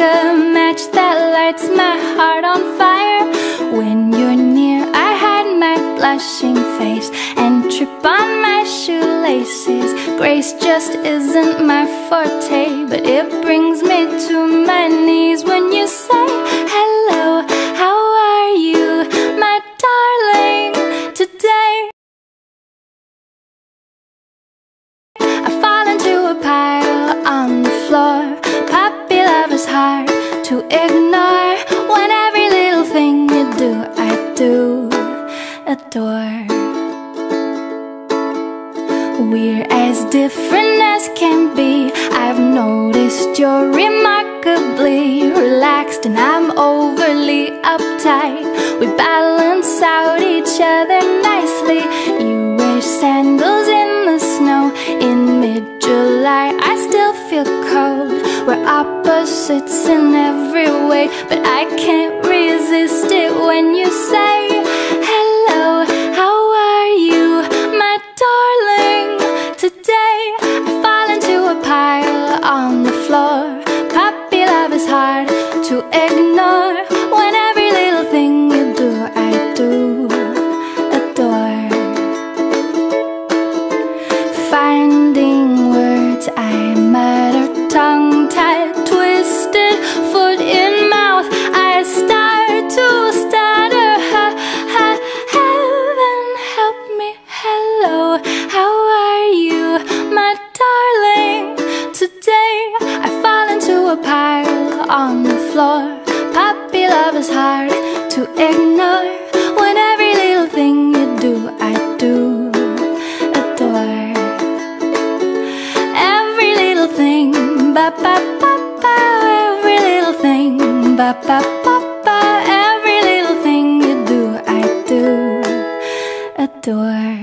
a match that lights my heart on fire. When you're near, I hide my blushing face and trip on my shoelaces. Grace just isn't my forte, but it brings me to my knees when you say adore. We're as different as can be. I've noticed you're remarkably relaxed, and I'm overly uptight. We balance out each other nicely. You wear sandals in the snow in mid July. I still feel cold. We're opposites in every way, but I can't resist it when you say ignore. When every little thing you do, I do adore. Finding words, I mutter, tongue tied, twisted, foot in Happy love is hard to ignore. When every little thing you do, I do adore. Every little thing, ba ba ba ba Every little thing, ba ba ba ba Every little thing you do, I do adore.